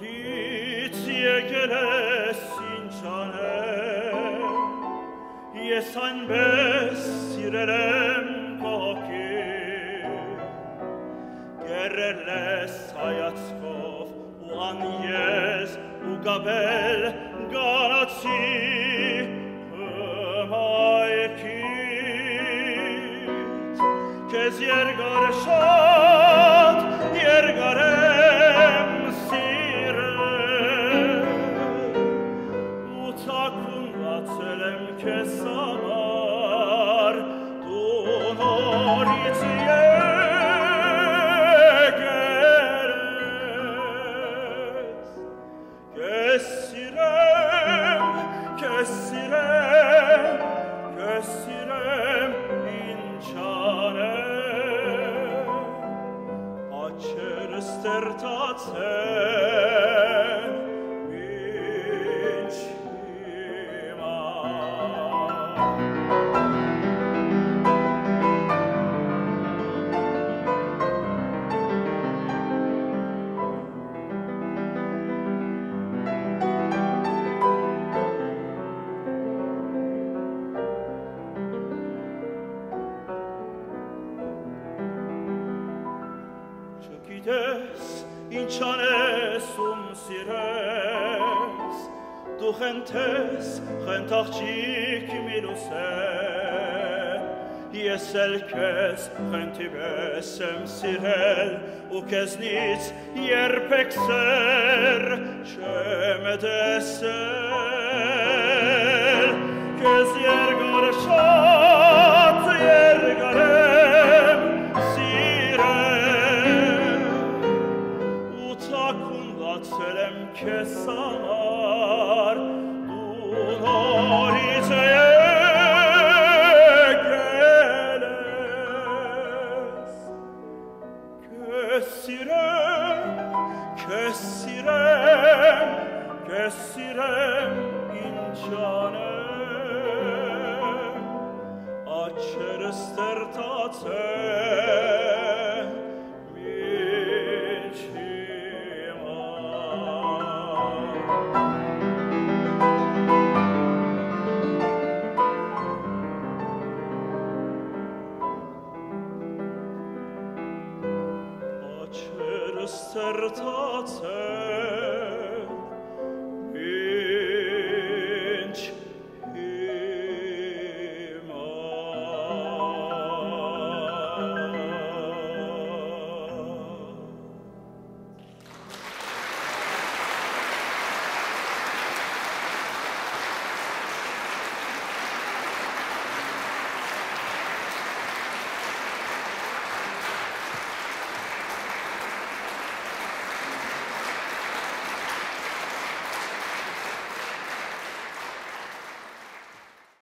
notizie che le sinciane ie san besirerem koki gererle sayatskov uan yes ugabel galatsi yer keziergar shah che sirem che sirem che sirem in chare acer stertatem vides in chane sum sires du gentes gentachik milose Jesel kes genti ibesem sirel u kes nits jerpexer chemedesem che sirem che sirem che sirem in Ceres certatem